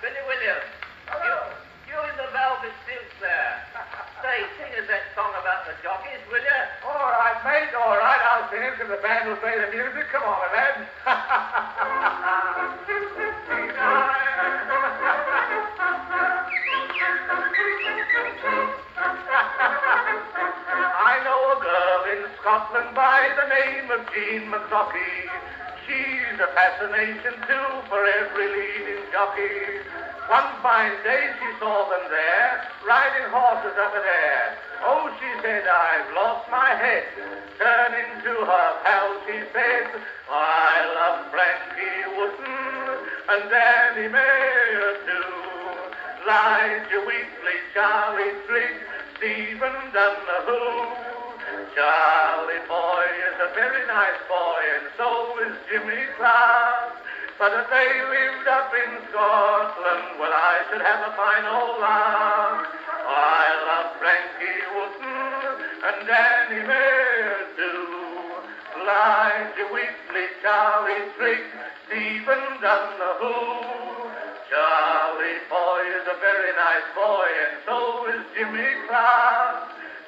Billy Williams. Hello. You, you in the velvet suits there. Say, sing us that song about the jockeys, will you? All right, mate, all right. I'll sing it because the band will play the music. Come on, lad. I know a girl in Scotland by the name of Jean McSocky. She's a fascination too for every leading jockey. One fine day she saw them there, riding horses up in air. Oh, she said, I've lost my head. Turning to her pal, she said, I love Frankie Wootton and Danny Mayer too. Elijah Wheatley, Charlie Trigg, Stephen Donoghue. Charlie boy is a very nice boy, and so is Jimmy Clark. But if they lived up in Scotland, well, I should have a fine old lot. I love Frankie Wootton and Danny too. Elijah Wheatley, Charlie Trigg, Stephen Donoghue. Charlie boy is a very nice boy, and so is Jimmy Clark.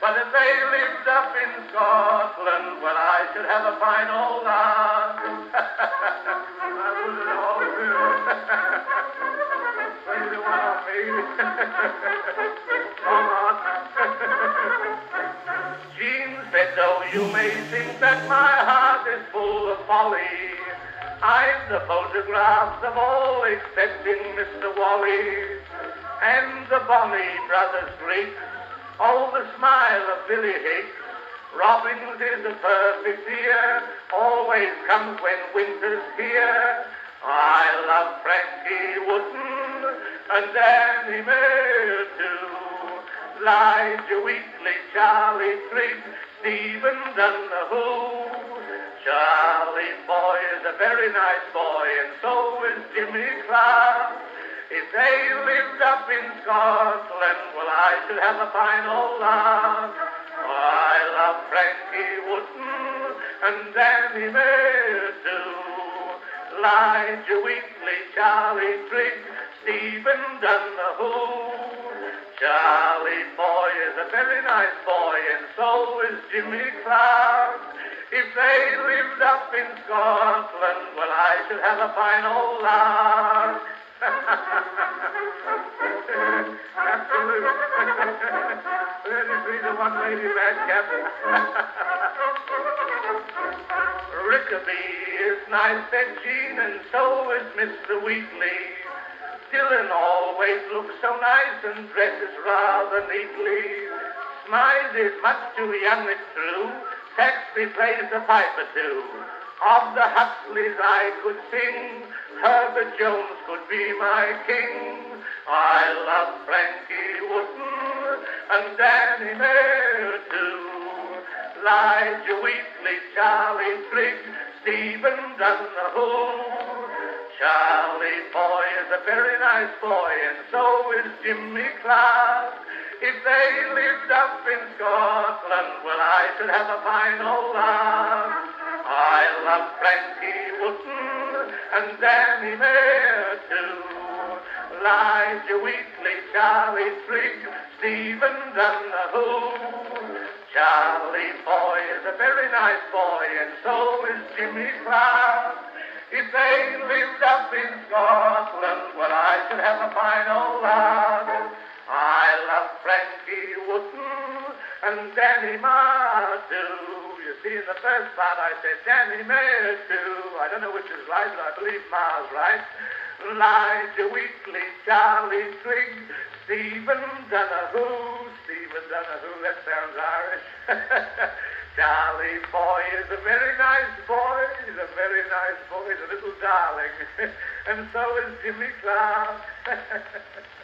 But if they lived up in Scotland, well, I should have a fine old lot. I would all do. Play one on me. Come on. Jean said, though you may think that my heart is full of folly, I've the photographs of all excepting Mr. Wally and the Bonnie brothers Griggs, all the smile of Billy Higgs. Robbins is a perfect dear, always comes when winter's here. I love Frankie Wootton and Danny Mayer too. Elijah Wheatley, Charlie Trigg, Stephen Donoghue. Charlie boy is a very nice boy, and so is Jimmy Clark. If they lived up in Scotland, well, I should have a fine old lot. I love Frankie Wootton and Danny Mayer too. Elijah Wheatley, Charlie Trigg, Stephen Donoghue. Charlie boy is a very nice boy, and so is Jimmy Clark. If they lived up in Scotland, well, I should have a fine old lot. Absolutely. Let me be the one lady madcap. Rickaby is nice, said Jean, and so is Mr. Wheatley. Dillon always looks so nice and dresses rather neatly. Smiles is much too young, it's true. Saxby plays the pipe or two. Of the Huxleys I could sing, Herbert Jones could be my king. I love Frankie Wootton and Danny Mayer too. Elijah Wheatley, Charlie Trigg, Stephen Donoghue. Charlie boy is a very nice boy, and so is Jimmy Clark. If they lived up in Scotland, well, I should have a fine old lot. I love Frankie Wootton and Danny Mayer too. Elijah Wheatley, Charlie Trigg, Stephen Donoghue. Charlie boy is a very nice boy, and so is Jimmy Clark. If they lived up in Scotland, well, I should have a fine old lad. I love Frankie Wootton and Danny. You see, in the first part I said Danny Mayer too. I don't know which is right, but I believe Ma's right. Elijah Wheatley, Charlie Trigg, Stephen Donoghue. Stephen Donoghue, that sounds Irish. Charlie boy is a very nice boy. He's a very nice boy. He's a little darling. and so is Jimmy Clark.